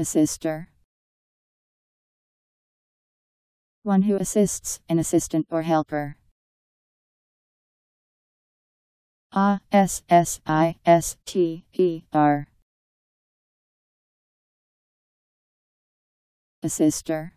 A sister. One who assists, an assistant or helper. A S S I S T E R. sister.